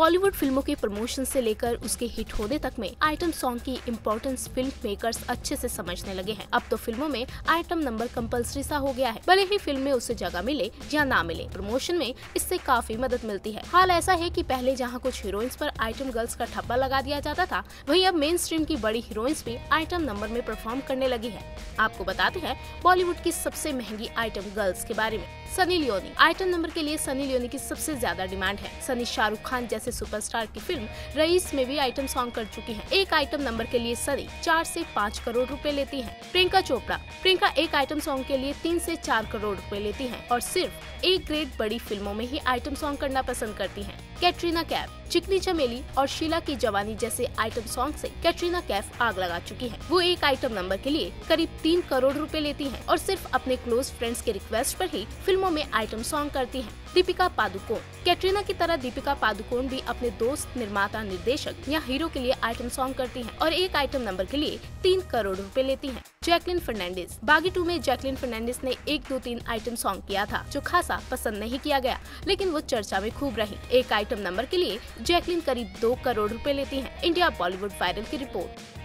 बॉलीवुड फ़िल्मों के प्रमोशन से लेकर उसके हिट होने तक में आइटम सॉन्ग की इम्पोर्टेंस फ़िल्म मेकर्स अच्छे से समझने लगे हैं। अब तो फ़िल्मों में आइटम नंबर कंपल्सरी सा हो गया है। भले ही फ़िल्म में उसे जगह मिले या ना मिले प्रमोशन में इससे काफ़ी मदद मिलती है। हाल ऐसा है की पहले जहाँ कुछ हीरोइंस पर आइटम गर्ल्स का ठप्पा लगा दिया जाता था, वही अब मेन स्ट्रीम की बड़ी हीरोइंस भी आइटम नंबर में परफॉर्म करने लगी है। आपको बताते हैं बॉलीवुड की सबसे महँगी आइटम गर्ल्स के बारे में। सनी लियोनी। आइटम नंबर के लिए सनी लियोनी की सबसे ज़्यादा डिमांड है। सनी शाहरुख खान जैसे सुपरस्टार की फ़िल्म रईस में भी आइटम सॉन्ग कर चुकी हैं। एक आइटम नंबर के लिए सनी चार से पाँच करोड़ रुपए लेती हैं। प्रियंका चोपड़ा, प्रियंका एक आइटम सॉन्ग के लिए तीन से चार करोड़ रुपए लेती हैं और सिर्फ़ एक ग्रेड बड़ी फ़िल्मों में ही आइटम सॉन्ग करना पसंद करती हैं। कैटरीना कैफ, चिकनी चमेली और शीला की जवानी जैसे आइटम सॉन्ग से कैटरीना कैफ आग लगा चुकी है वो एक आइटम नंबर के लिए करीब तीन करोड़ रुपए लेती हैं और सिर्फ़ अपने क्लोज फ्रेंड्स के रिक्वेस्ट पर ही फ़िल्मों में आइटम सॉन्ग करती हैं। दीपिका पादुकोण, कैटरीना की तरह दीपिका पादुकोण भी अपने दोस्त, निर्माता, निर्देशक या हीरो के लिए आइटम सॉन्ग करती हैं और एक आइटम नंबर के लिए तीन करोड़ रुपए लेती हैं। जैकलिन फर्नांडिस बागी टू में जैकलिन फर्नांडिस ने एक दो तीन आइटम सॉन्ग किया था, जो खासा पसंद नहीं किया गया, लेकिन वो चर्चा में खूब रही। एक आइटम नंबर के लिए जैकलिन करीब दो करोड़ रूपए लेती है। इंडिया बॉलीवुड वायरल की रिपोर्ट।